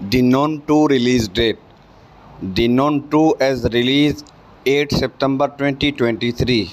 The 2 release date. The 2 as released 8 September 2023